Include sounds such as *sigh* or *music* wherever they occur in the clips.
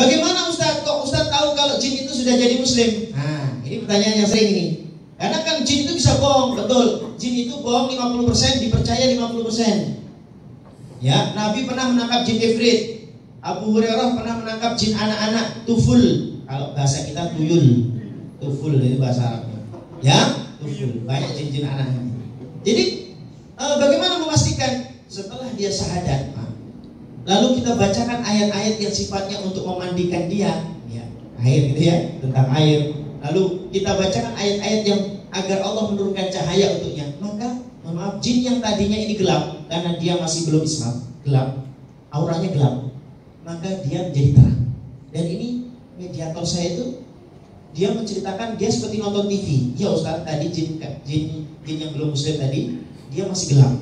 Bagaimana Ustaz? Kok Ustaz tahu kalau jin itu sudah jadi muslim? Nah, ini pertanyaan yang sering ini. Karena kan jin itu bisa bohong, betul. Jin itu bohong 50%, dipercaya 50%. Ya, Nabi pernah menangkap jin ifrit. Abu Hurairah pernah menangkap jin anak-anak tuful. Kalau bahasa kita tuyul. Tuful itu bahasa Arabnya. Ya, tuful. Banyak jin-jin anak. Jadi eh, bagaimana memastikan setelah dia syahadat? Lalu kita bacakan ayat-ayat yang sifatnya untuk memandikan dia, ya, air gitu ya, tentang air. Lalu kita bacakan ayat-ayat yang agar Allah menurunkan cahaya untuknya. Maka, maaf, jin yang tadinya ini gelap karena dia masih belum Islam, gelap, auranya gelap, maka dia menjadi terang. Dan ini mediator saya itu dia menceritakan dia seperti nonton TV. Ya Ustaz, tadi jin, jin, jin yang belum muslim tadi dia masih gelap.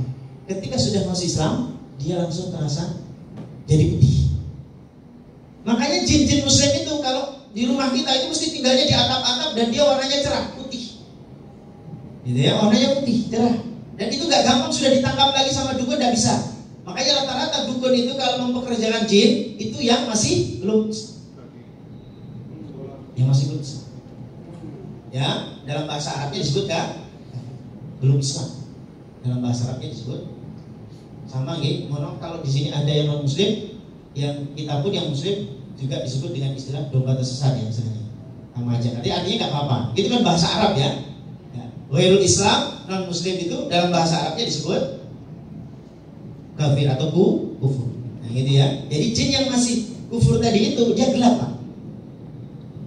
Ketika sudah masuk Islam, dia langsung terasa jadi putih. Makanya jin-jin muslim itu kalau di rumah kita itu mesti tinggalnya di atap-atap dan dia warnanya cerah, putih. Gitu ya, warnanya putih, cerah. Dan itu gak gampang sudah ditangkap lagi sama dukun, gak bisa. Makanya rata-rata dukun itu kalau mempekerjakan jin itu yang masih belum yang masih belum Ya, dalam bahasa Arabnya disebut kan belum Islam. Dalam bahasa Arabnya disebut sama gitu mohon kalau di sini ada yang non muslim yang kita pun yang muslim juga disebut dengan istilah domba tersesat ya misalnya. Sama aja. Nanti artinya nggak apa-apa. Itu kan bahasa Arab ya, ya. Islam non muslim itu dalam bahasa Arabnya disebut kafir atau ku, kufur. Nah gitu ya. Jadi jin yang masih kufur tadi itu dia gelap pak.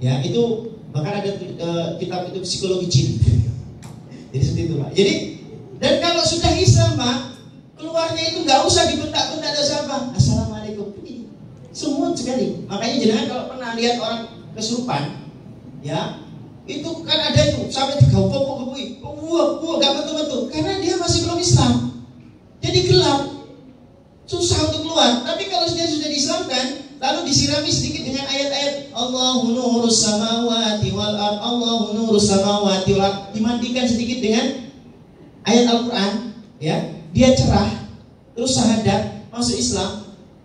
Ya itu bahkan ada uh, kitab itu psikologi jin. *laughs* Jadi seperti itu pak. Jadi dan kalau sudah keluarnya itu nggak usah dibentak-bentak ada siapa assalamualaikum. Semua sekali. Makanya jangan kalau pernah lihat orang kesurupan ya itu kan ada itu sampai tiga pokok kebui wah wah gak betul betul karena dia masih belum Islam. Jadi gelap. Susah untuk keluar. Tapi kalau dia sudah diislamkan lalu disirami sedikit dengan ayat-ayat Allahu nurus samawati wal ard Allahu nurus samawati wal dimandikan sedikit dengan ayat Al-Qur'an ya. Dia cerah, terus syahadat, masuk Islam,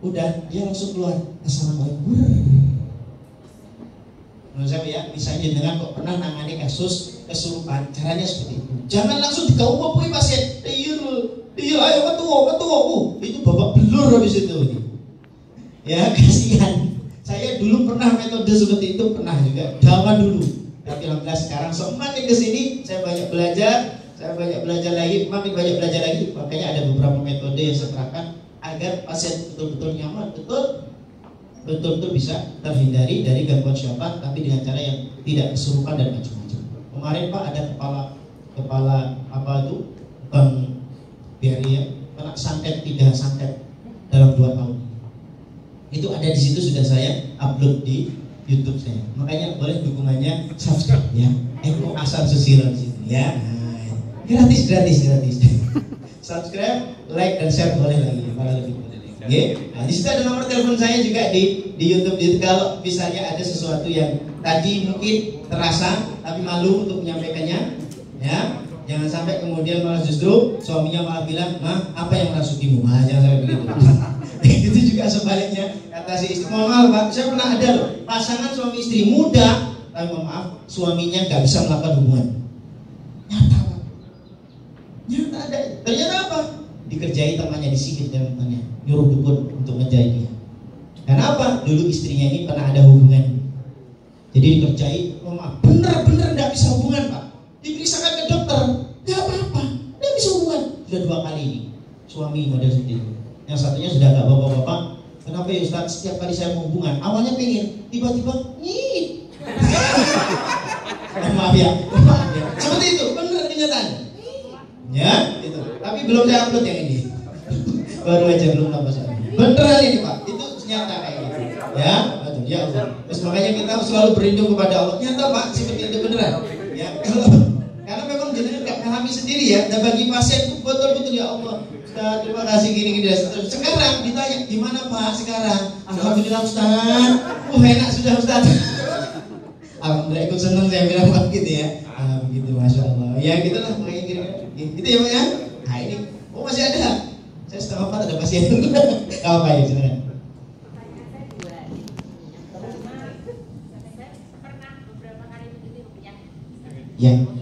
udah dia langsung keluar. Assalamualaikum. Menurut saya ya, misalnya dengan kok pernah nangani kasus kesurupan, caranya seperti itu. Jangan langsung dikau punya pasien. Iya, iya, ayo ketua, ketua. Uh, itu babak belur habis itu. Ya kasihan. Saya dulu pernah metode seperti itu pernah juga. Zaman dulu. Tapi alhamdulillah sekarang semakin ke sini saya banyak belajar saya banyak belajar lagi, makin banyak belajar lagi, makanya ada beberapa metode yang saya terapkan agar pasien betul-betul nyaman, betul betul-betul bisa terhindari dari gangguan syaitan tapi dengan cara yang tidak kesurupan dan macam-macam. Kemarin Pak ada kepala kepala apa itu Bang Beri ya kena santet tiga santet dalam dua tahun. Itu ada di situ sudah saya upload di YouTube saya. Makanya boleh dukungannya subscribe ya. Eko asal susiran situ ya gratis gratis gratis *laughs* subscribe like dan share boleh lagi malah lebih Oke, nah, di situ ada nomor telepon saya juga di di YouTube. Jadi kalau misalnya ada sesuatu yang tadi mungkin terasa tapi malu untuk menyampaikannya, ya jangan sampai kemudian malah justru suaminya malah bilang, mah apa yang merasukimu? Nah, jangan sampai begitu. *laughs* itu juga sebaliknya kata si istri, mohon maaf pak, saya pernah ada loh pasangan suami istri muda, tapi mohon maaf suaminya nggak bisa melakukan hubungan. Nyata ada. Ternyata apa? Dikerjai temannya disihir dan temannya. Nyuruh dukun untuk menjahit dia. Kenapa? Dulu istrinya ini pernah ada hubungan. Jadi dikerjai, oh maaf, bener-bener nggak bisa hubungan pak. Diperiksakan ke dokter, nggak apa-apa, nggak bisa hubungan. Sudah dua kali ini, suami model itu. Yang satunya sudah nggak bapak-bapak. Kenapa ya Ustaz? Setiap kali saya mau hubungan, awalnya pengen, tiba-tiba, nih. *laughs* maaf ya, maaf ya. Seperti itu, bener kenyataan ya itu tapi belum saya upload ini baru aja belum nambah saya beneran ini pak. Itu nyata kayak gitu. Ya betul. Ya Allah. Terus makanya kita selalu berlindung kepada Allah. Nyata pak seperti itu beneran. Ya *laughs* karena memang jenengan nggak mengalami sendiri ya dan bagi pasien itu betul-betul ya Allah Ustaz, terima kasih gini gini sekarang ditanya gimana pak sekarang? Alhamdulillah Ustaz. Uh enak sudah Ustaz. *laughs* Alhamdulillah ikut seneng saya bilang begitu ya. Ah, begitu masya Allah. Ya gitulah makanya itu ya Pak ya? Nah ini, oh masih ada sama ada pasien apa ya. Ya.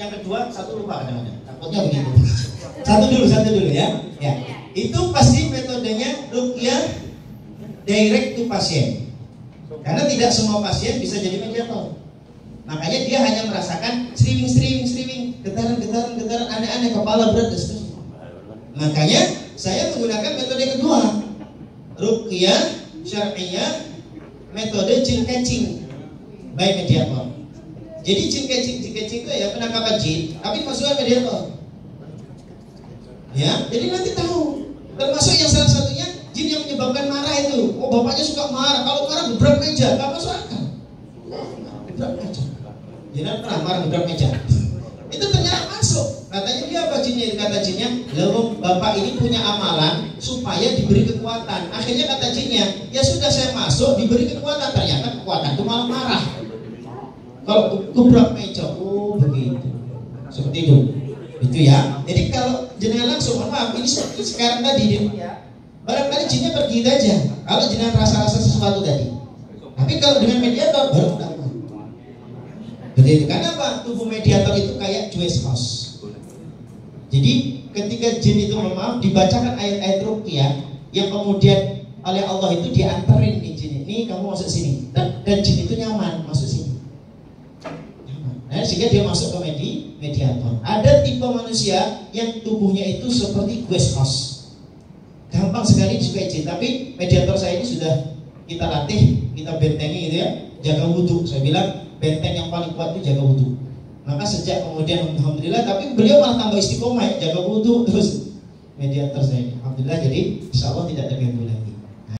Yang kedua satu lupa kadang-kadang. Takutnya begitu. Satu dulu, satu dulu ya. Ya. Itu pasti metodenya rukyah direct to pasien. Karena tidak semua pasien bisa jadi mediator. Makanya dia hanya merasakan streaming, streaming, streaming, getaran, getaran, getaran, aneh-aneh, kepala berat dan seterusnya. Makanya saya menggunakan metode kedua, rukyah syar'iyah, metode jin catching by mediator. Jadi itu ya penangkapan jin, tapi masukkan mediator. Ya, jadi nanti tahu. Termasuk yang salah satunya jin yang menyebabkan marah itu. Oh bapaknya suka marah, kalau marah gebrak meja, nggak masuk akal. Gebrak meja. Jangan pernah marah gebrak meja. Itu ternyata masuk. Katanya dia apa jinnya? Kata jinnya, lalu bapak ini punya amalan supaya diberi kekuatan. Akhirnya kata jinnya, ya sudah saya masuk diberi kekuatan. Ternyata kekuatan itu malah marah. Kalau gebrak meja, oh begitu. Seperti itu. Itu ya. Jadi kalau jenengan langsung, maaf, ini seperti sekarang tadi dia, barangkali jinnya pergi itu aja. Kalau jenengan rasa-rasa sesuatu tadi. Tapi kalau dengan mediator baru dapat. Begitu. Karena apa? Tubuh mediator itu kayak Jewish house. Jadi ketika jin itu maaf dibacakan ayat-ayat ruqyah yang kemudian oleh Allah itu diantarin nih jin ini kamu masuk sini dan, dan jin itu nyaman masuk sini. Nyaman. Nah, sehingga dia masuk ke medi, mediator. Ada tipe manusia yang tubuhnya itu seperti West house. Gampang sekali jin, tapi mediator saya ini sudah kita latih, kita bentengi gitu ya, jaga wudhu. Saya bilang benteng yang paling kuat itu jaga wudhu. Maka sejak kemudian alhamdulillah, tapi beliau malah tambah istiqomah ya, jaga wudhu terus mediator saya ini. Alhamdulillah jadi insya Allah tidak terganggu lagi.